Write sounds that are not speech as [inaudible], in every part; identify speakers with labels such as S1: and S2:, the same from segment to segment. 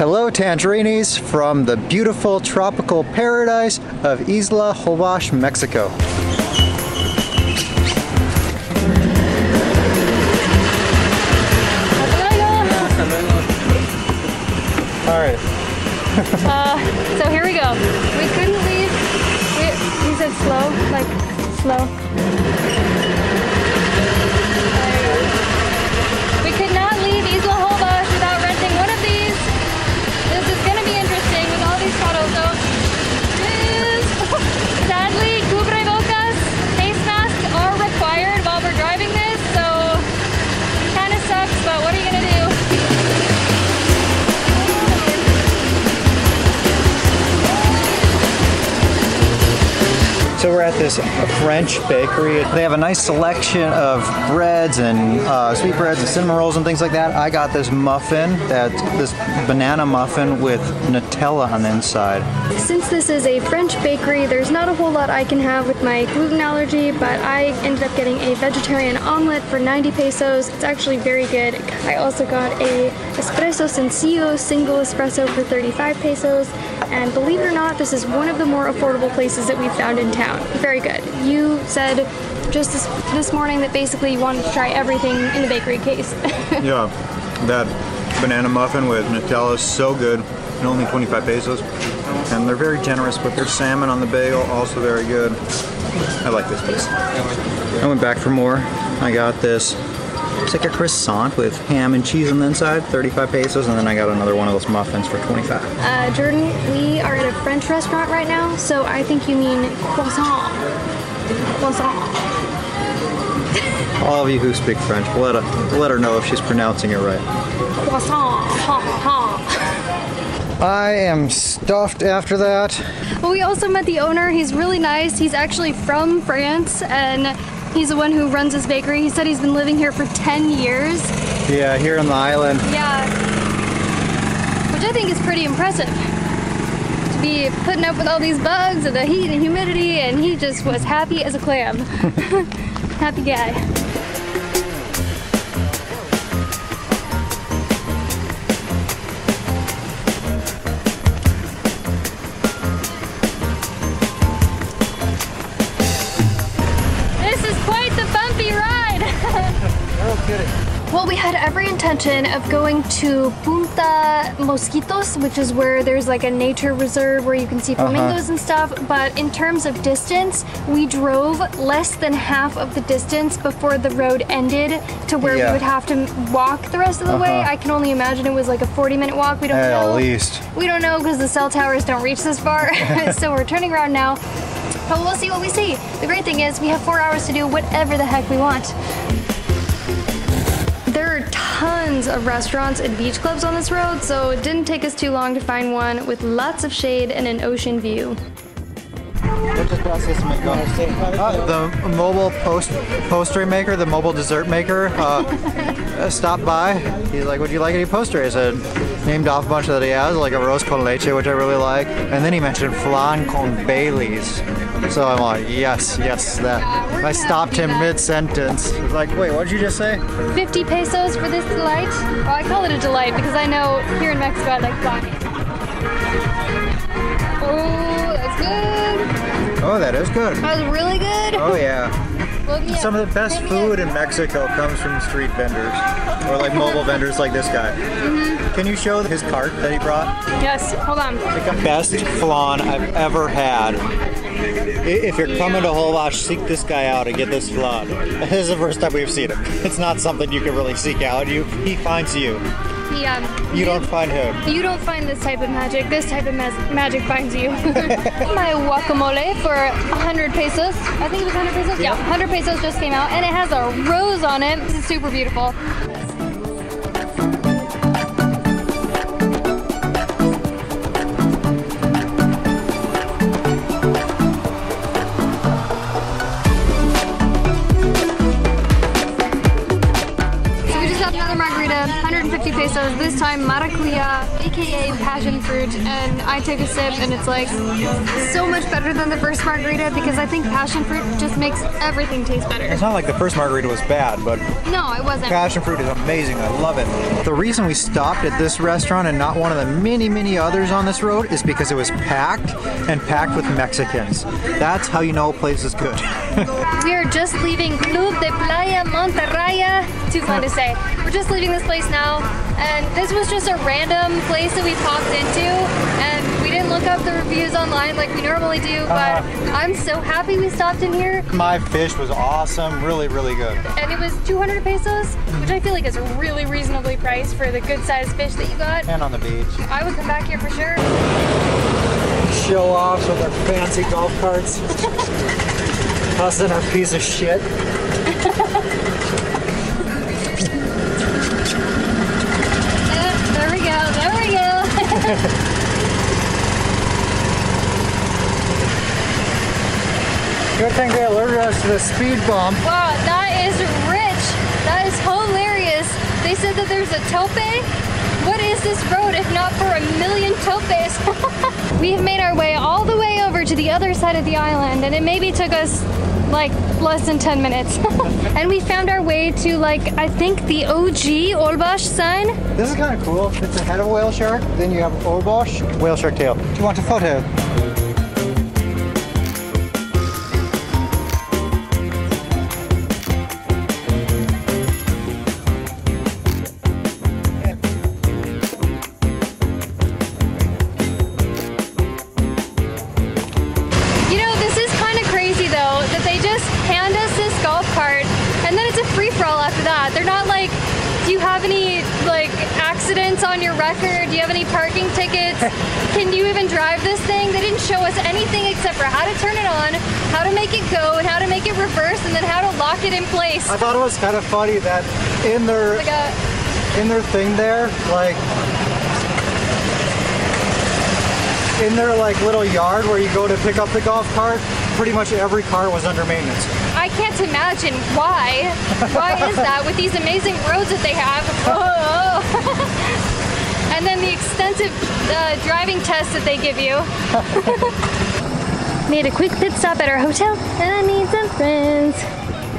S1: Hello Tangerinis from the beautiful tropical paradise of Isla Holbox, Mexico. Alright.
S2: uh, so here we go. We couldn't leave. We, he said slow, like slow.
S1: This French bakery. They have a nice selection of breads and uh, sweet breads and cinnamon rolls and things like that. I got this muffin, that this banana muffin with Nutella on the inside.
S2: Since this is a French bakery, there's not a whole lot I can have with my gluten allergy, but I ended up getting a vegetarian omelet for 90 pesos. It's actually very good. I also got a espresso sencillo single espresso for 35 pesos. And believe it or not, this is one of the more affordable places that we've found in town. Very good. You said just this, this morning that basically you wanted to try everything in the bakery case. [laughs]
S1: yeah, that banana muffin with Nutella is so good, and only 25 pesos. And they're very generous with their salmon on the bagel, also very good. I like this place. I went back for more. I got this it's like a croissant with ham and cheese on the inside, 35 pesos, and then I got another one of those muffins for 25.
S2: Uh, Jordan, we are at a French restaurant right now, so I think you mean croissant. Croissant.
S1: All of you who speak French, let her, let her know if she's pronouncing it right.
S2: Croissant. Ha, ha.
S1: I am stuffed after that.
S2: Well, we also met the owner. He's really nice. He's actually from France, and He's the one who runs this bakery. He said he's been living here for 10 years.
S1: Yeah, here on the island.
S2: Yeah. Which I think is pretty impressive. To be putting up with all these bugs and the heat and humidity, and he just was happy as a clam. [laughs] happy guy. Well, we had every intention of going to Punta Mosquitos, which is where there's like a nature reserve where you can see uh-huh. flamingos uh -huh. and stuff. But in terms of distance, we drove less than half of the distance before the road ended to where yeah. we would have to walk the rest of the uh -huh. way. I can only imagine it was like a 40 minute walk. We don't know.
S1: At least.
S2: We don't know because the cell towers don't reach this far. [laughs] [laughs] so we're turning around now. But we'll see what we see. The great thing is we have four hours to do whatever the heck we want tons of restaurants and beach clubs on this road, so it didn't take us too long to find one with lots of shade and an ocean view.
S1: Uh, the mobile post postre maker, the mobile dessert maker, uh, stopped by. He's like, "Would you like any postre?" I named off a bunch that he has, like arroz con leche, which I really like, and then he mentioned flan con Bailey's. So I'm like, yes, yes, that. I stopped him mid-sentence. Like, wait, what did you just say?
S2: 50 pesos for this delight? Well, I call it a delight because I know here in Mexico I like flan. Oh, that's good.
S1: Oh, that is good.
S2: That was really good.
S1: Oh, yeah. Some of the best food in Mexico comes from street vendors or like mobile vendors like this guy. Mm -hmm. Can you show his cart that he brought?
S2: Yes, hold on.
S1: the best flan I've ever had. If you're coming to Holbox, seek this guy out and get this flan. [laughs] This is the first time we've seen him. [laughs] It's not something you can really seek out. You, he finds you.
S2: Yeah.
S1: Um, you don't find him.
S2: You don't find this type of magic. This type of magic finds you. [laughs] My guacamole for 100 pesos. I think it was 100 pesos. Yeah, 100 pesos just came out, and it has a rose on it. This is super beautiful. Pesos, this time maracuya aka passion fruit, and I take a sip and it's like so much better than the first margarita because I think passion fruit just makes everything taste better.
S3: It's not like the first margarita was bad, but
S2: No, it wasn't.
S3: passion fruit is amazing. I love it. The reason we stopped at this restaurant and not one of the many, many others on this road is because it was packed and packed with Mexicans. That's how you know a place is good. [laughs]
S2: We are just leaving Club de Playa Mantarraya. Too fun to say. We're just leaving this place now, and this was just a random place that we popped into, and we didn't look up the reviews online like we normally do. Uh-huh. But I'm so happy we stopped in here,
S3: My fish was awesome. Really, really good.
S2: and it was 200 pesos, which I feel like is really reasonably priced for the good sized fish that you got.
S3: And on the beach.
S2: I would come back here for sure.
S1: show offs with their fancy golf carts. [laughs] Us in our piece of shit. Good thing they alerted us to the speed bump.
S2: Wow, that is rich. That is hilarious. They said that there's a tope. What is this road if not for a million topes? [laughs] we have made our way all the way over to the other side of the island, and it maybe took us like less than 10 minutes. [laughs] and we found our way to like, I think the OG Holbox sign.
S1: This is kind of cool. It's a head of whale shark, then you have Holbox, whale shark tail. Do you want a photo?
S2: Accidents on your record? Do you have any parking tickets? [laughs] Can you even drive this thing? They didn't show us anything except for how to turn it on, how to make it go, and how to make it reverse, and then how to lock it in place.
S1: I thought it was kind of funny that in their
S2: Like a,
S1: in their thing there, like in their like little yard where you go to pick up the golf cart, pretty much every car was under maintenance.
S2: I can't imagine why. Why is that with these amazing roads that they have? Oh. [laughs] and then the extensive uh, driving tests that they give you. [laughs] Made a quick pit stop at our hotel, and I need some friends.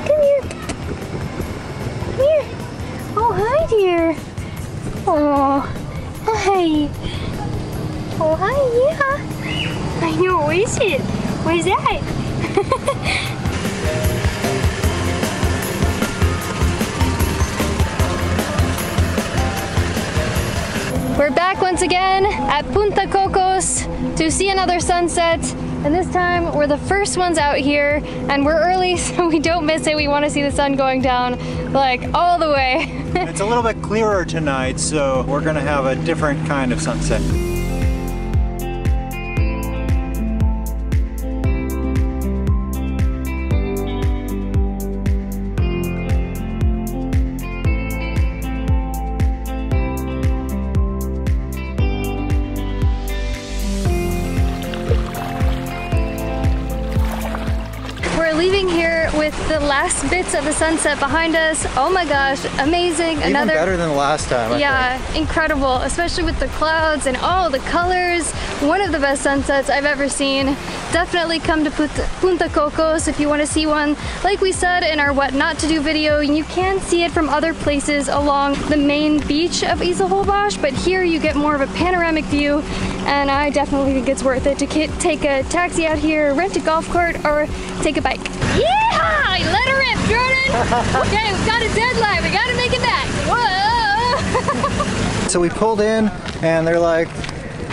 S2: Come here. Come here. Oh, hi, dear. Oh, hi. Oh, hi, yeah. I know, where is it? Where's that? [laughs] We're back once again at Punta Cocos to see another sunset. And this time we're the first ones out here and we're early [laughs] so we don't miss it. We want to see the sun going down like all the way. [laughs]
S3: It's a little bit clearer tonight, so we're gonna have a different kind of sunset.
S2: Of the sunset behind us. Oh my gosh, amazing.
S1: Even
S2: Another
S1: better than the last time. I
S2: Yeah, incredible, especially with the clouds and all the colors. One of the best sunsets I've ever seen. Definitely come to Punta, Punta Cocos if you want to see one. Like we said in our what not to do video, you can see it from other places along the main beach of Isla Holbox, but here you get more of a panoramic view and I definitely think it's worth it to take a taxi out here, rent a golf cart, or take a bike. Yeah! Let her rip, Jordan! [laughs] okay, we've got a deadline. We gotta make it back. Whoa! [laughs]
S1: So we pulled in and they're like,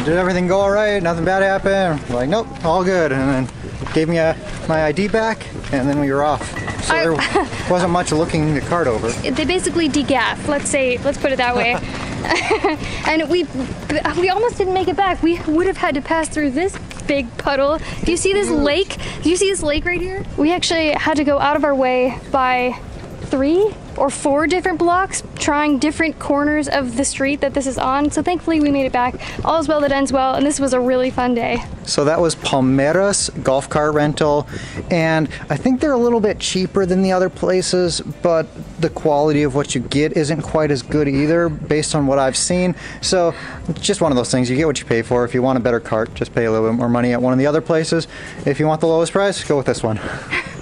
S1: did everything go all right? Nothing bad happened? We're like, nope, all good. And then gave me a, my ID back and then we were off. So
S2: I-
S1: there wasn't much looking the cart over. [laughs]
S2: they basically degaff. Let's say, let's put it that way. [laughs] and we we almost didn't make it back. We would have had to pass through this big puddle. Do you see this mm-hmm. lake? Do you see this lake right here? We actually had to go out of our way by three or four different blocks, trying different corners of the street that this is on. So thankfully we made it back. All is well that ends well, and this was a really fun day.
S1: So that was Palmeras golf car rental, and I think they're a little bit cheaper than the other places, but the quality of what you get isn't quite as good either, based on what I've seen. So just one of those things. You get what you pay for. If you want a better cart, just pay a little bit more money at one of the other places. If you want the lowest price, go with this one. [laughs]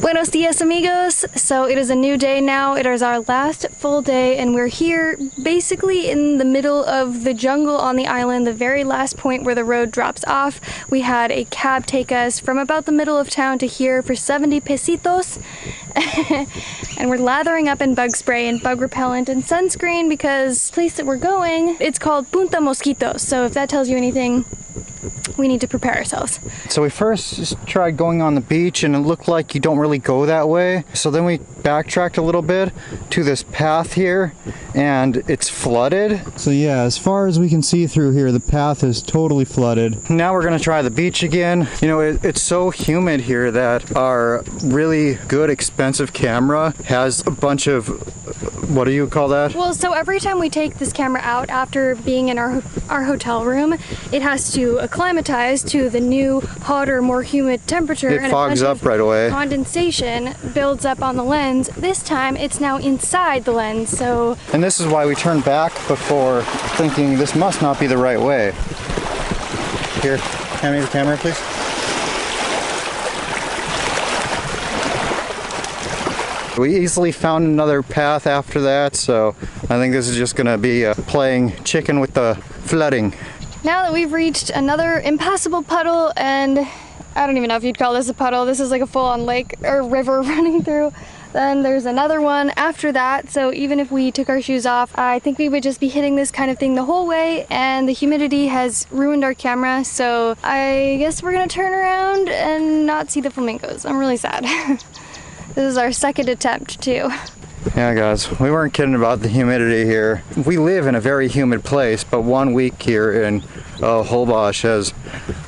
S2: Buenos dias, amigos. So it is a new day now. It is our last full day, and we're here basically in the middle of the jungle on the island, the very last point where the road drops off. We had a cab take us from about the middle of town to here for 70 pesitos. [laughs] and we're lathering up in bug spray and bug repellent and sunscreen because the place that we're going, it's called Punta Mosquitos. So if that tells you anything, we need to prepare ourselves.
S1: So we first tried going on the beach and it looked like you don't really go that way. So then we backtracked a little bit to this path here and it's flooded. So yeah, as far as we can see through here, the path is totally flooded. Now we're gonna try the beach again. You know, it, it's so humid here that our really good expensive camera has a bunch of, what do you call that?
S2: Well, so every time we take this camera out after being in our our hotel room, it has to acclimatize to the new, hotter, more humid temperature.
S1: It
S2: and
S1: fogs up right away.
S2: Condensation builds up on the lens. This time, it's now inside the lens. So
S1: And this is why we turn back before thinking this must not be the right way. Here, hand me the camera, please. We easily found another path after that, so I think this is just gonna be uh, playing chicken with the flooding.
S2: now that we've reached another impassable puddle, and I don't even know if you'd call this a puddle. This is like a full-on lake or river [laughs] running through. Then there's another one after that. So even if we took our shoes off, I think we would just be hitting this kind of thing the whole way. And the humidity has ruined our camera. So I guess we're gonna turn around and not see the flamingos. I'm really sad. [laughs] this is our second attempt too.
S1: Yeah, guys, we weren't kidding about the humidity here. We live in a very humid place, but one week here in uh, Holbox has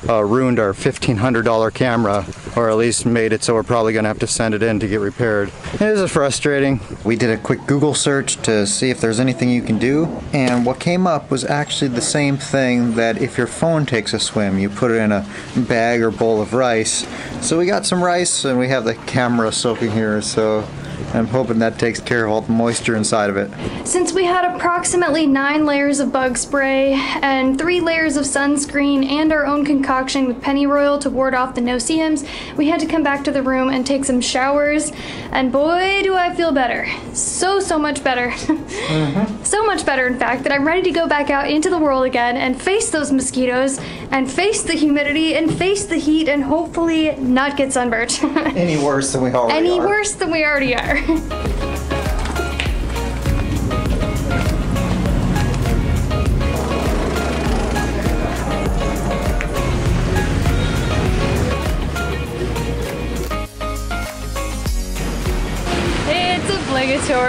S1: uh, ruined our $1,500 camera, or at least made it so we're probably going to have to send it in to get repaired. It is frustrating. We did a quick Google search to see if there's anything you can do, and what came up was actually the same thing that if your phone takes a swim, you put it in a bag or bowl of rice. So we got some rice, and we have the camera soaking here, so I'm hoping that takes care of all the moisture inside of it.
S2: Since we had approximately nine layers of bug spray and three layers of sunscreen and our own concoction with pennyroyal to ward off the no-see-ums, we had to come back to the room and take some showers. And boy, do I feel better. So, so much better. [laughs] Mm-hmm. So much better, in fact, that I'm ready to go back out into the world again and face those mosquitoes and face the humidity and face the heat and hopefully not get sunburnt. [laughs]
S1: Any worse than we already
S2: Any
S1: are.
S2: worse than we already are. [laughs]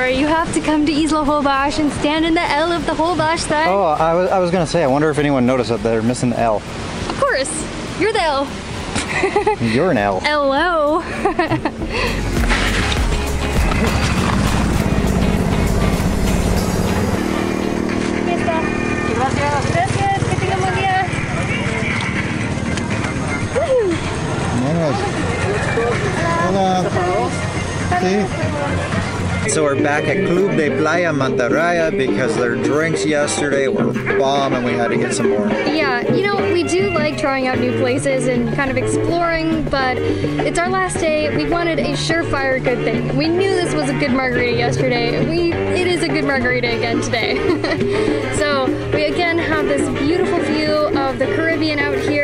S2: obligatory. You have to come to Isla Holbox and stand in the L of the Holbox sign.
S1: Oh, I was, I was gonna say, I wonder if anyone noticed that they're missing the L.
S2: Of course, you're the L. [laughs]
S1: You're an L.
S2: Hello. Gracias. Que tengan buen día.
S1: So we're back at Club de Playa Mantarraya because their drinks yesterday were bomb and we had to get some more.
S2: Yeah, you know, we do like trying out new places and kind of exploring, but it's our last day. We wanted a surefire good thing. We knew this was a good margarita yesterday. We it is a good margarita again today. [laughs] so we again have this beautiful view of the Caribbean out here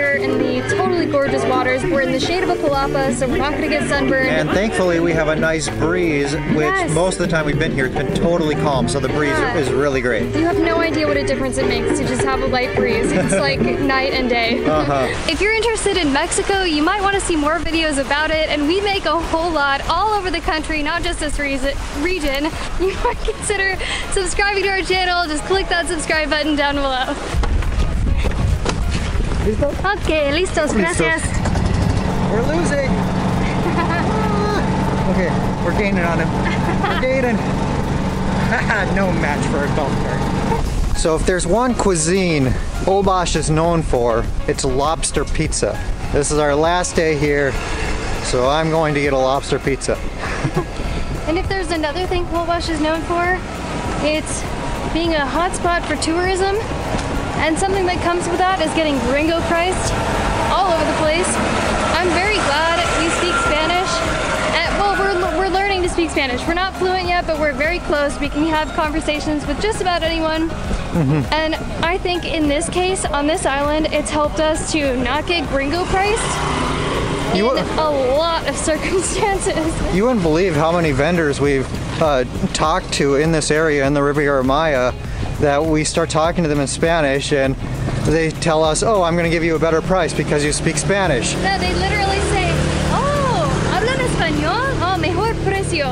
S2: gorgeous waters. We're in the shade of a palapa, so we're not gonna get sunburned.
S1: And thankfully we have a nice breeze, which
S2: Yes.
S1: most of the time we've been here it's been totally calm, so the breeze
S2: Yeah.
S1: is really great.
S2: You have no idea what a difference it makes to just have a light breeze. It's [laughs] like night and day.
S1: Uh-huh.
S2: If you're interested in Mexico, you might want to see more videos about it, and we make a whole lot all over the country, not just this region. [laughs] You might consider subscribing to our channel. Just click that subscribe button down below. Okay, listos, gracias.
S1: We're losing! [laughs] Okay, we're gaining on him. We're gaining. [laughs] no match for a golf cart. So if there's one cuisine Holbox is known for, it's lobster pizza. This is our last day here, so I'm going to get a lobster pizza. [laughs]
S2: And if there's another thing Holbox is known for, it's being a hotspot for tourism. And something that comes with that is getting gringo priced all over the place. I'm very glad we speak Spanish. And, well, we're, we're learning to speak Spanish. We're not fluent yet, but we're very close. We can have conversations with just about anyone. And I think in this case, on this island, it's helped us to not get gringo priced in
S1: You-
S2: a lot of [laughs] circumstances.
S1: You wouldn't believe how many vendors we've uh, talked to in this area in the Riviera Maya that we start talking to them in Spanish and they tell us, oh, I'm going to give you a better price because you speak Spanish.
S2: No, they literally say, "Oh, hablan español? Oh, mejor precio."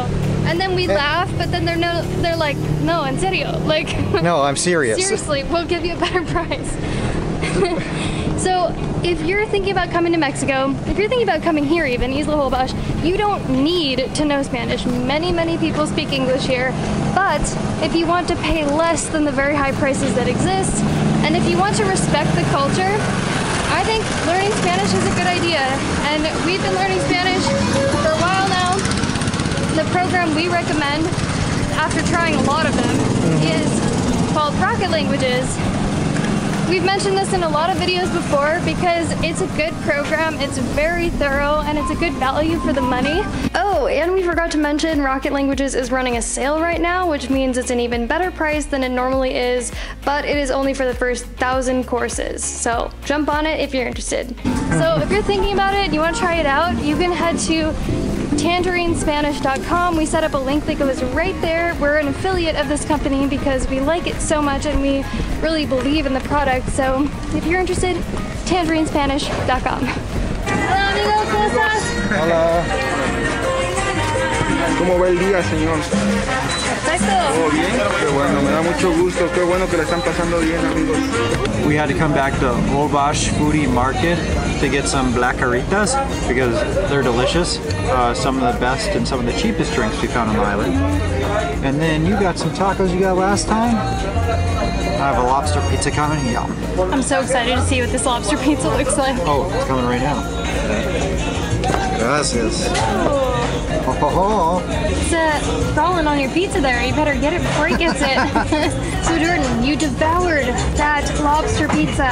S2: And then we laugh, but then they're no, they're like, "No, en serio, like,
S1: No, I'm serious. [laughs]
S2: seriously, we'll give you a better price." [laughs] so, if you're thinking about coming to Mexico, if you're thinking about coming here, even Isla Holbox, you don't need to know Spanish. Many, many people speak English here, but if you want to pay less than the very high prices that exist, and if you want to respect the culture, I think learning Spanish is a good idea. And we've been learning Spanish for a while now. The program we recommend, after trying a lot of them, mm-hmm. is called Rocket Languages. We've mentioned this in a lot of videos before because it's a good program, it's very thorough, and it's a good value for the money. Oh, and we forgot to mention Rocket Languages is running a sale right now, which means it's an even better price than it normally is, but it is only for the first thousand courses. So jump on it if you're interested. So if you're thinking about it, you want to try it out, you can head to tangerinespanish.com. We set up a link that goes right there. We're an affiliate of this company because we like it so much and we really believe in the product. So if you're interested, tangerinespanish.com. Hola amigos, ¿cómo estás?
S1: Hola.
S4: ¿Cómo va el día, señor?
S2: Perfecto.
S4: ¿Todo bien? Qué bueno, me da mucho gusto. Qué bueno que le están pasando bien, amigos.
S3: We had to come back to Holbox Foodie Market to get some black caritas because they're delicious. Uh, some of the best and some of the cheapest drinks we found on the island. And then you got some tacos you got last time. I have a lobster pizza coming. Yum.
S2: I'm so excited to see what this lobster pizza looks like.
S3: Oh, it's coming right now. Gracias. Ho, ho, ho.
S2: It's uh, crawling on your pizza there. You better get it before he gets it. [laughs] [laughs] so Jordan, you devoured that lobster pizza.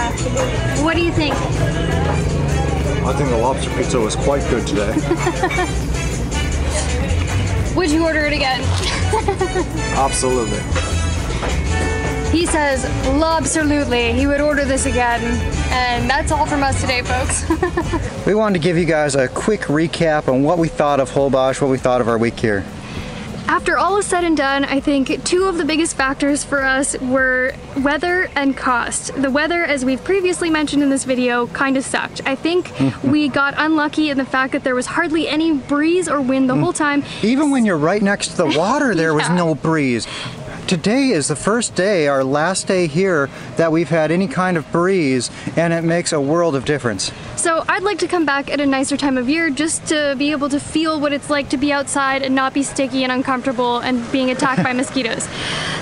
S2: What do you think?
S3: I think the lobster pizza was quite good today. [laughs]
S2: Would you order it again? [laughs]
S3: Absolutely.
S2: He says, absolutely. He would order this again. And that's all from us today, folks. [laughs]
S1: We wanted to give you guys a quick recap on what we thought of Holbox, what we thought of our week here.
S2: After all is said and done, I think two of the biggest factors for us were weather and cost. The weather, as we've previously mentioned in this video, kind of sucked. I think [laughs] we got unlucky in the fact that there was hardly any breeze or wind the hmm. whole time.
S1: Even when you're right next to the water, there was [laughs] no breeze. Today is the first day, our last day here, that we've had any kind of breeze, and it makes a world of difference.
S2: So I'd like to come back at a nicer time of year just to be able to feel what it's like to be outside and not be sticky and uncomfortable and being attacked by [laughs] mosquitoes.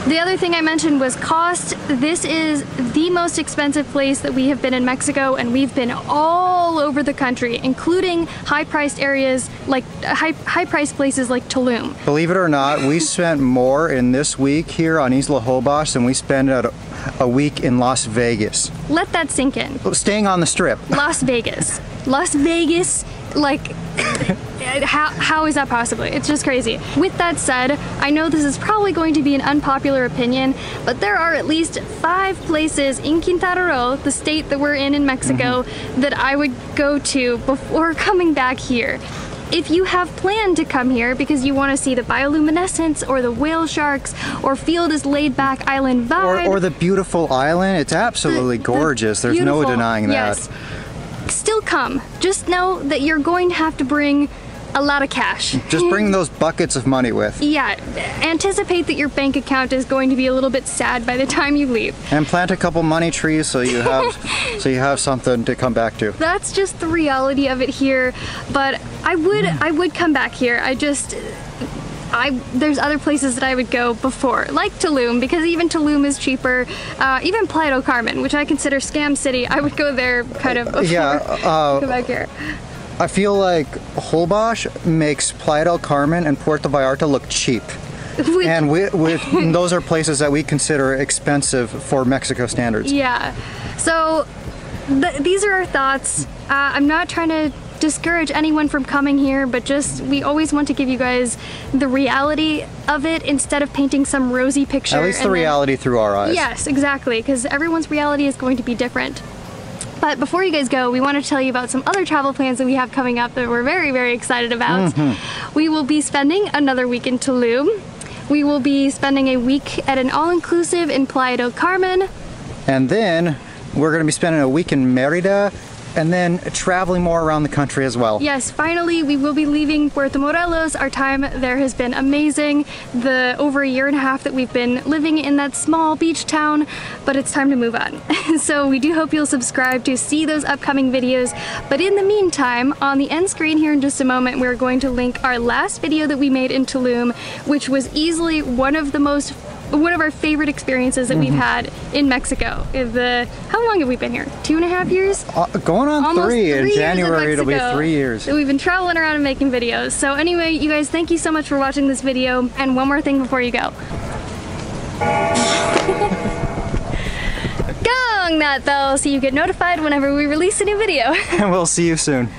S2: The other thing I mentioned was cost. This is the most expensive place that we have been in Mexico and we've been all over the country, including high-priced areas like high high-priced places like Tulum.
S1: Believe it or not, we [laughs] spent more in this week here on Isla Holbox and we spend a, a week in Las Vegas.
S2: Let that sink in.
S1: Staying on the strip.
S2: Las Vegas. Las Vegas, like, [laughs] how, how is that possible? It's just crazy. With that said, I know this is probably going to be an unpopular opinion, but there are at least five places in Quintana Roo, the state that we're in in Mexico, mm-hmm. that I would go to before [laughs] coming back here. If you have planned to come here because you want to see the bioluminescence or the whale sharks or feel this laid back island vibe,
S1: or the beautiful island. It's absolutely
S2: the
S1: gorgeous. There's no denying that.
S2: Yes. Still come. Just know that you're going to have to bring a lot of cash.
S1: Just bring those buckets of money with.
S2: Yeah, anticipate that your bank account is going to be a little bit sad by the time you leave.
S1: And plant a couple money trees so you have [laughs] so you have something to come back to.
S2: That's just the reality of it here, but I would I would come back here. I just I there's other places that I would go before, like Tulum, because even Tulum is cheaper. Uh, even Playa del Carmen, which I consider scam city, I would go there kind of before
S1: Yeah, uh,
S2: come back here.
S1: I feel like Holbox makes Playa del Carmen and Puerto Vallarta look cheap. And we, we, [laughs] those are places that we consider expensive for Mexico standards.
S2: Yeah. So th- these are our thoughts. Uh, I'm not trying to discourage anyone from coming here, but just we always want to give you guys the reality of it instead of painting some rosy picture.
S1: At least the
S2: and then-
S1: reality through our eyes.
S2: Yes, exactly, because everyone's reality is going to be different. But before you guys go, we want to tell you about some other travel plans that we have coming up that we're very, very excited about.
S1: Mm-hmm.
S2: We will be spending another week in Tulum. We will be spending a week at an all-inclusive in Playa del Carmen.
S1: And then we're going to be spending a week in Merida and then traveling more around the country as well.
S2: Yes, finally, we will be leaving Puerto Morelos. Our time there has been amazing. The over a year and a half that we've been living in that small beach town, but it's time to move on. [laughs] so we do hope you'll subscribe to see those upcoming videos. But in the meantime, on the end screen here in just a moment, we're going to link our last video that we made in Tulum, which was easily one of the most one of our favorite experiences that we've had in Mexico. Is the how long have we been here? Two and a half years?
S1: Uh, going on
S2: almost
S1: three. In
S2: years
S1: January, it'll be three years.
S2: We've been traveling around and making videos. So anyway, you guys, thank you so much for watching this video. And one more thing before you go. [laughs] Gong that bell so you get notified whenever we release a new video. [laughs]
S1: And we'll see you soon.